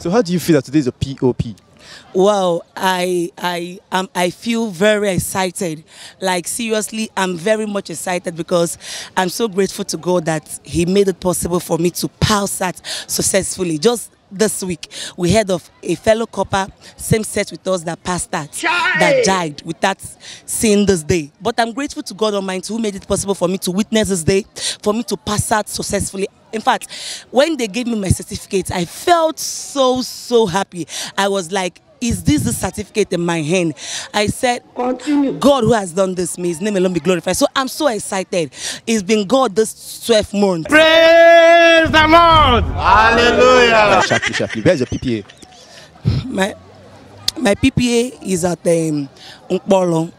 So how do you feel that today is a POP? Wow, I I um, I feel very excited. Like seriously, I'm very much excited because I'm so grateful to God that He made it possible for me to pass that successfully. Just this week, we heard of a fellow corper, same set with us that passed that, that died without seeing this day. But I'm grateful to God Almighty who made it possible for me to witness this day, for me to pass out successfully. In fact, when they gave me my certificate, I felt so, so happy. I was like, is this the certificate in my hand? I said, Continue. God who has done this, may his name alone be glorified. So I'm so excited. It's been God this 12 months. Praise the Lord! Hallelujah! Sharply, sharply. Where's your PPA? My my PPA is at um, Unkpolo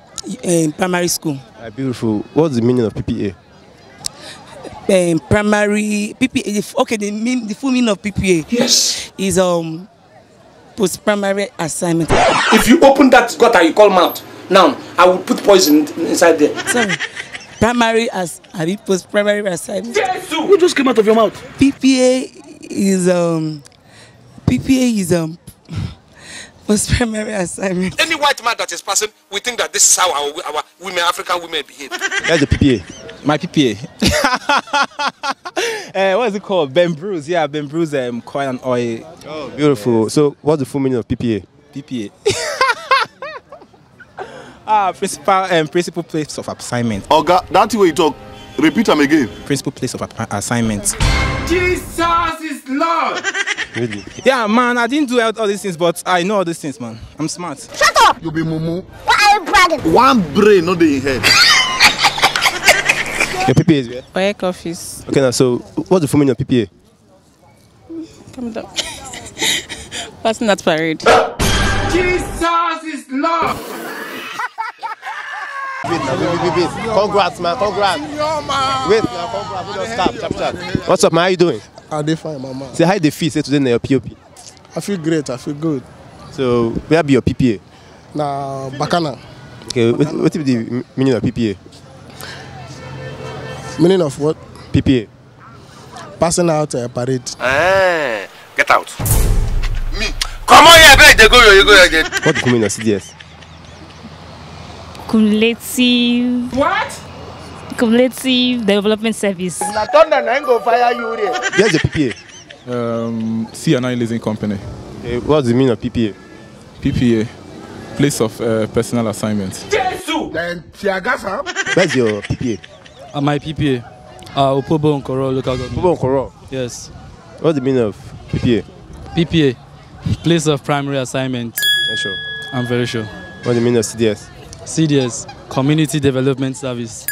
um, primary school. Ah, beautiful. What's the meaning of PPA? Um, primary PPA. Okay, the mean the full meaning of PPA. Yes. Is um post primary assignment. If you open that gutter you call mouth, now I will put poison inside there. Sorry. Primary as I mean post primary assignment. Who just came out of your mouth? PPA is um PPA is um post primary assignment. Any white man that is passing, we think that this is how our, our women, African women behave. That's the PPA? My PPA. uh, what is it called? Ben Bruce. Yeah, Ben Bruce um, coin and oil. Oh, beautiful. Yes. So, what's the full meaning of PPA? PPA. ah, principal um, principal place of assignment. Oga, that way you talk. Repeat them again. Principal place of assignment. Jesus is Lord. Really? Yeah, man. I didn't do all, all these things, but I know all these things, man. I'm smart. Shut up. You be mumu. Why are you bragging? One brain, not the head. Your PPA is where? Work office. Okay, now, so what's the full meaning of PPA? Come down. Passing that parade. Jesus is Lord. Wait, now, wait, wait, wait. Congrats, man. Congrats. Wait, now, congrats. We don't stop. Chap, chap. What's up, man? How you doing? I dey fine, mama. Say hi, the fee. Say today na your POP. I feel great. I feel good. So, where be your PPA? Na Bakana. Okay, what, what is the meaning of PPA? Meaning of what? PPA. Passing out a parade. Eh, get out. Me. Come on here, beg. They go you go again. What the meaning of CDS? Cumulative. What? Cumulative Development Service. Na thunder na go fire you there. Where's the PPA? Um, C&I Leasing Company. Okay, what's the meaning of PPA? PPA, place of uh, personal assignment. Jesus. Then Tiagasa. Where's your PPA? Uh, my PPA, uh, Opobo Nkoro local government. Opobo Nkoro? Yes. What's the meaning of PPA? PPA, place of primary assignment. Yeah, sure. I'm very sure. What's the meaning of CDS? CDS, Community Development Service.